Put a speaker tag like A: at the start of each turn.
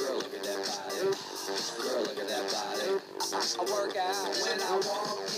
A: Girl, look at that body. Girl, look at that body. I, I work out when I walk